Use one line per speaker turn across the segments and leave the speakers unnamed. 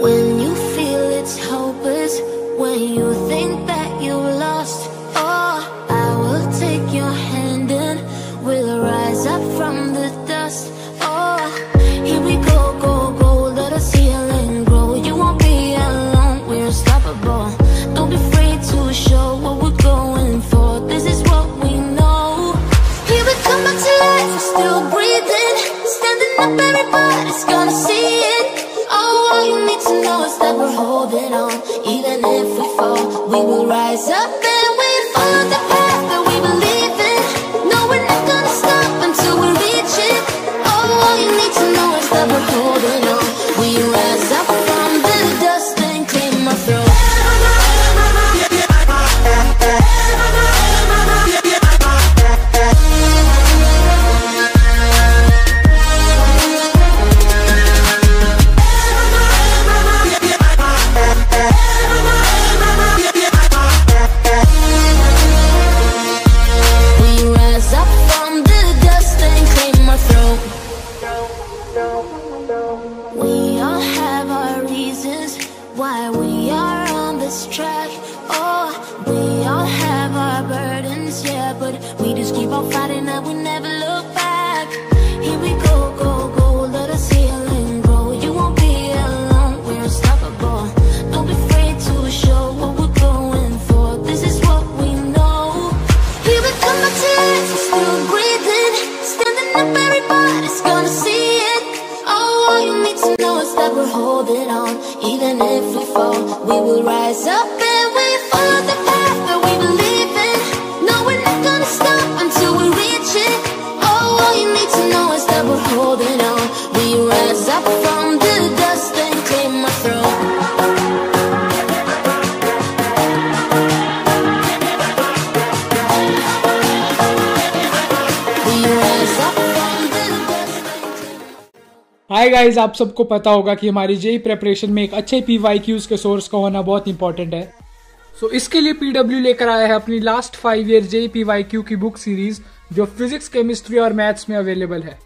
When you feel it's hopeless, when you think that you are lost, oh, I will take your hand and we'll rise up from the dust. lowest that we're holding on, even if fighting and we never look back. Here we go, go, go, let us heal and grow. You won't be alone, we're unstoppable. Don't be afraid to show what we're going for. This is what we know. Here we come we're still breathing. Standing up, everybody's gonna see it. All you need to know is that we're holding on. Even if we fall, we will rise up
hi guys आप सबको पता होगा कि हमारी JEE preparation में एक अच्छे P Y Qs के सोर्स का होना बहुत इंपॉर्टेंट है। सो so, इसके लिए पीडब्ल्यू लेकर आया है अपनी last five year JEE P Y Q की बुक सीरीज़ जो फिजिक्स केमिस्ट्री और मैथ्स में अवेलेबल है।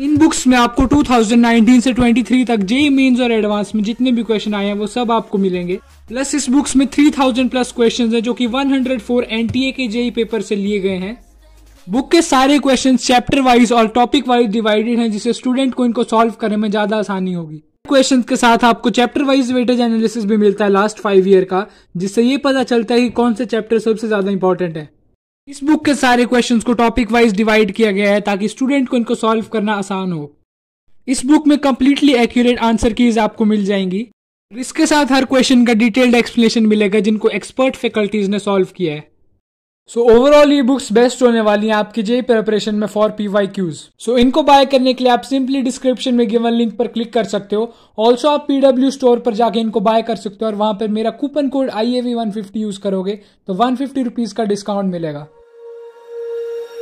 इन बुक्स में आपको 2019 से 23 तक जेई मेंस और एडवांस में जितने भी क्वेश्चन आए हैं वो सब आपको मिलेंगे। प्लस इस बुक्स में 3000 प्लस क्वेश्चंस हैं जो कि 104 एनटीए के जेई पेपर से लिए गए हैं। बुक के सारे क्वेश्चन चैप्टर वाइज और टॉपिक वाइज डिवाइडेड हैं, जिससे स्टूडेंट को इनको सॉल्व करने में ज़्यादा आसानी होगी। क्वेश्चन के साथ आपको चैप्टर वाइज वेटेज एनालिसिस भी मिलता है लास्ट फाइव ईयर का, जिससे ये पता चलता है कि कौन से चैप्टर सबसे ज़्यादा इंपॉर्टेंट है। इस बुक के सारे क्वेश्चंस को टॉपिक वाइज डिवाइड किया गया है, ताकि स्टूडेंट को इनको सॉल्व करना आसान हो। इस बुक में कंप्लीटली एक्यूरेट आंसर कीज आपको मिल जाएँगी। इसके साथ हर क्वेश्चन का डिटेल्ड एक्सप्लेनेशन मिलेगा, जिनको एक्सपर्ट फैकल्टीज ने सॉल्व किया है। सो ओवरऑल ये बुक्स बेस्ट होने वाली हैं आपकी जे प्रिपरेशन में for P Y Qs so इनको बाय करने के लिए आप सिंपली डिस्क्रिप्शन में गिवन लिंक पर क्लिक कर सकते हो. ऑल्सो आप पीडब्ल्यू स्टोर पर जाके इनको बाय कर सकते हो और वहाँ पर मेरा coupon code I A V one fifty use करोगे तो वन फिफ्टी रुपीज़ का डिस्काउंट मिलेगा.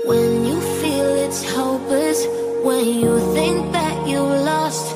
When you feel it's hopeless, when you think that you lost,